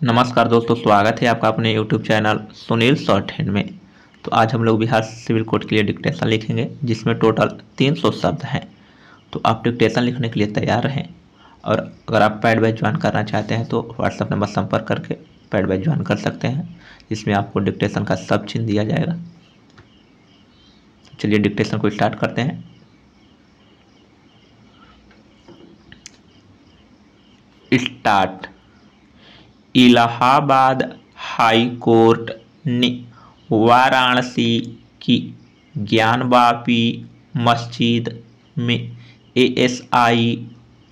नमस्कार दोस्तों, स्वागत है आपका अपने YouTube channel Sunil short hand में। तो आज हम लोग बिहार सिविल कोड के लिए डिक्टेशन लिखेंगे, जिसमें टोटल 300 शब्द हैं। तो आप डिक्टेशन लिखने के लिए तैयार हैं और अगर आप पैड बैच ज्वाइन करना चाहते हैं तो व्हाट्सअप नंबर संपर्क करके पैड बैच ज्वाइन कर सकते हैं, जिसमें आपको डिक्टेशन का सब चिन्ह दिया जाएगा। चलिए डिक्टेशन को स्टार्ट करते हैं। स्टार्ट। इलाहाबाद हाई कोर्ट ने वाराणसी की ज्ञानवापी मस्जिद में एएसआई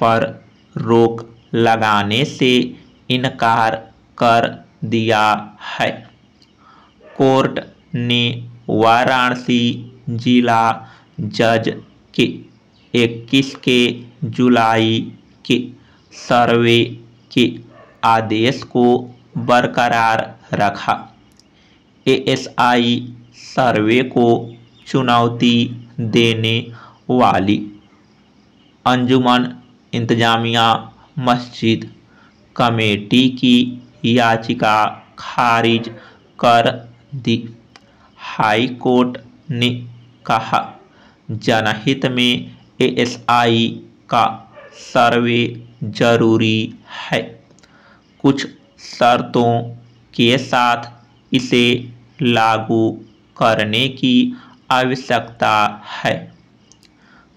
पर रोक लगाने से इनकार कर दिया है। कोर्ट ने वाराणसी जिला जज के 21 के जुलाई के सर्वे के आदेश को बरकरार रखा। एएसआई सर्वे को चुनौती देने वाली अंजुमन इंतजामिया मस्जिद कमेटी की याचिका खारिज कर दी। हाई कोर्ट ने कहा, जनहित में एएसआई का सर्वे ज़रूरी है। कुछ शर्तों के साथ इसे लागू करने की आवश्यकता है।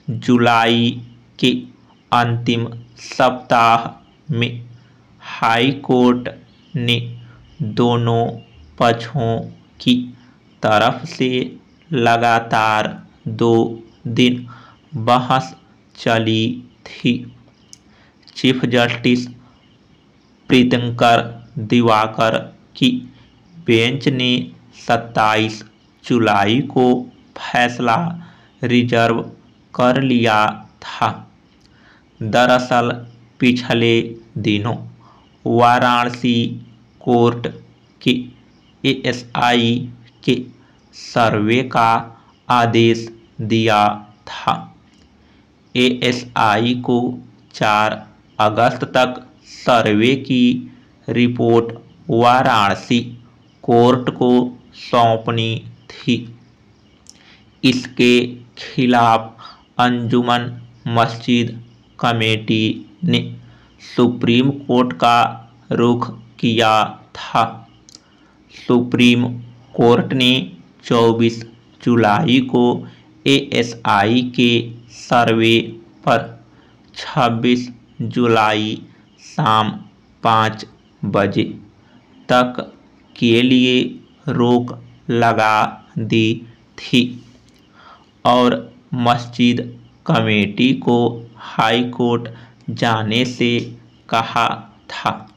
जुलाई के अंतिम सप्ताह में हाई कोर्ट ने दोनों पक्षों की तरफ़ से लगातार दो दिन बहस चली थी। चीफ जस्टिस प्रीतंकर दिवाकर की बेंच ने 27 जुलाई को फैसला रिज़र्व कर लिया था। दरअसल, पिछले दिनों वाराणसी कोर्ट के एएसआई के सर्वे का आदेश दिया था। एएसआई को 4 अगस्त तक सर्वे की रिपोर्ट वाराणसी कोर्ट को सौंपनी थी। इसके खिलाफ अंजुमन मस्जिद कमेटी ने सुप्रीम कोर्ट का रुख किया था। सुप्रीम कोर्ट ने 24 जुलाई को एएसआई के सर्वे पर 26 जुलाई शाम पाँच बजे तक के लिए रोक लगा दी थी और मस्जिद कमेटी को हाई कोर्ट जाने से कहा था।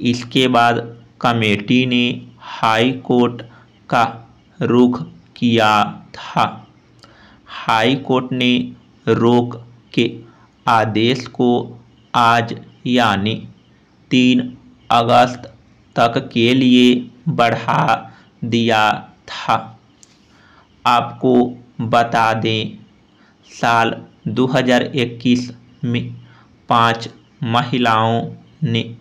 इसके बाद कमेटी ने हाई कोर्ट का रुख किया था। हाई कोर्ट ने रोक के आदेश को आज यानी तीन अगस्त तक के लिए बढ़ा दिया था। आपको बता दें, साल 2021 में पाँच महिलाओं ने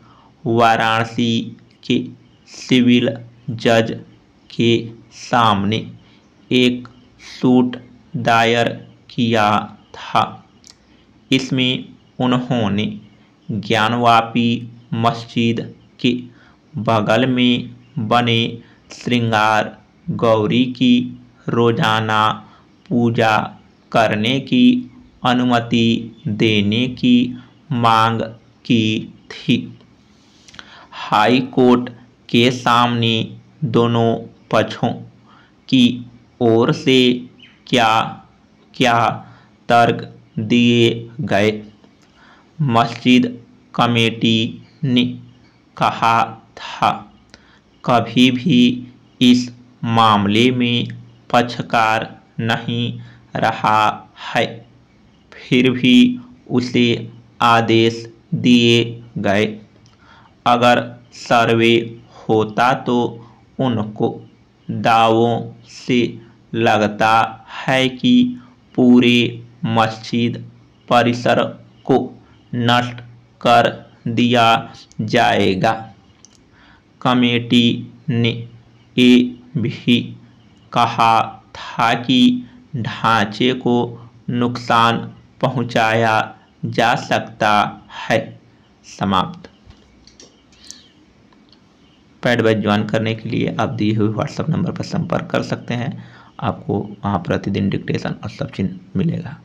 वाराणसी के सिविल जज के सामने एक सूट दायर किया था। इसमें उन्होंने ज्ञानवापी मस्जिद के बगल में बने श्रृंगार गौरी की रोज़ाना पूजा करने की अनुमति देने की मांग की थी। हाई कोर्ट के सामने दोनों पक्षों की ओर से क्या क्या तर्क दिए गए? मस्जिद कमेटी ने कहा था, कभी भी इस मामले में पक्षकार नहीं रहा है। फिर भी उसे आदेश दिए गए। अगर सर्वे होता तो उनको दावों से लगता है कि पूरे मस्जिद परिसर को नष्ट कर दिया जाएगा। कमेटी ने ये भी कहा था कि ढांचे को नुकसान पहुँचाया जा सकता है। समाप्त। पैड बैच ज्वाइन करने के लिए आप दिए हुए व्हाट्सएप नंबर पर संपर्क कर सकते हैं। आपको वहाँ प्रतिदिन डिक्टेशन और सब चिन्ह मिलेगा।